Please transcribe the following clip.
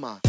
Roma.